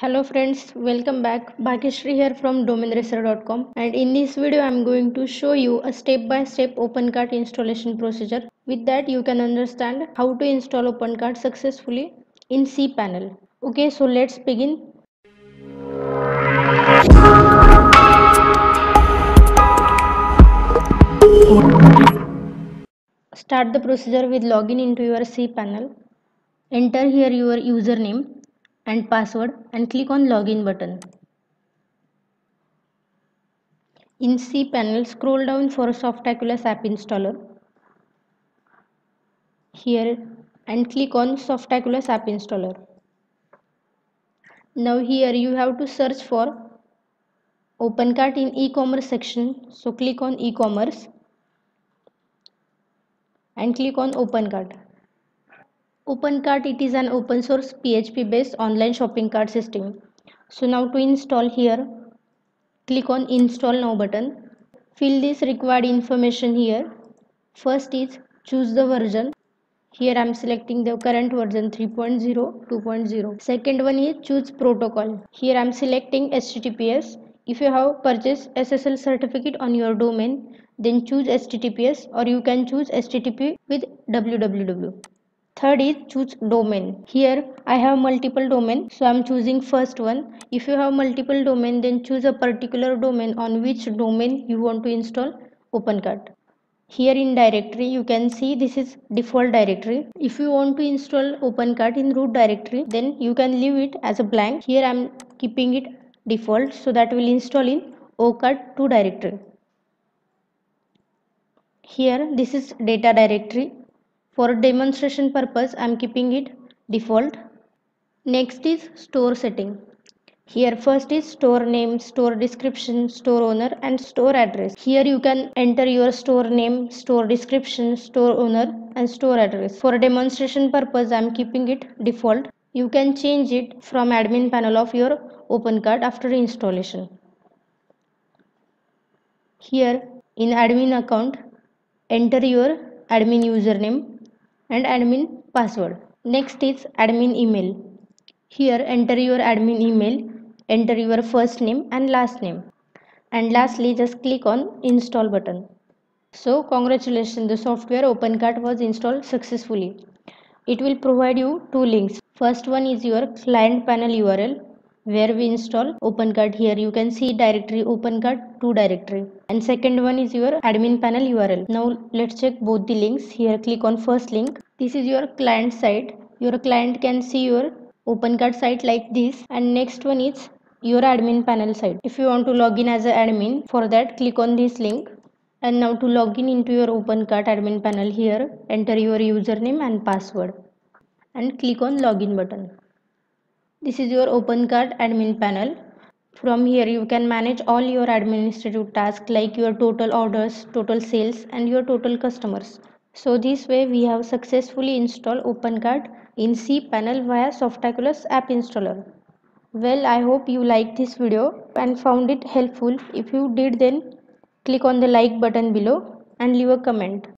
Hello friends, welcome back. Bhagyashree here from domainracer.com and in this video I am going to show you a step-by-step OpenCart installation procedure. With that you can understand how to install OpenCart successfully in cPanel. Okay, so let's begin. Start the procedure with login into your cPanel. Enter here your username and password and click on login button. In cPanel scroll down for Softaculous app installer. Here and click on Softaculous app installer. Now here you have to search for OpenCart in e-commerce section. So click on e-commerce and click on OpenCart. OpenCart it is an open source PHP based online shopping cart system. So now to install here click on install now button. Fill this required information here. First is choose the version. Here I am selecting the current version 3.0 2.0. Second one is choose protocol. Here I am selecting HTTPS. If you have purchased SSL certificate on your domain then choose HTTPS or you can choose HTTP with www third is choose domain. Here i have multiple domain so i'm choosing first one. If you have multiple domain then choose a particular domain on which domain you want to install opencart. Here in directory you can see this is default directory. If you want to install opencart in root directory then you can leave it as a blank. Here i'm keeping it default so that will install in ocart 2 directory. Here this is data directory for demonstration purpose, I am keeping it default. Next is store setting. Here first is store name, store description, store owner and store address. Here you can enter your store name, store description, store owner and store address. For demonstration purpose, I am keeping it default. You can change it from admin panel of your OpenCart after installation. Here in admin account, enter your admin username and admin password. Next is admin email. Here enter your admin email, enter your first name and last name. And lastly just click on install button. So congratulations the software OpenCart was installed successfully. It will provide you two links. First one is your client panel URL where we install OpenCart here you can see directory OpenCart to directory and second one is your admin panel URL now let's check both the links. Here click on first link. This is your client site. Your client can see your OpenCart site like this. And next one is your admin panel site. If you want to log in as an admin for that click on this link. And now to log in into your OpenCart admin panel here enter your username and password. And click on login button. This is your OpenCart admin panel. From here you can manage all your administrative tasks like your total orders, total sales and your total customers. So this way we have successfully installed OpenCart in cPanel via Softaculous app installer. Well I hope you liked this video and found it helpful. If you did then click on the like button below and leave a comment.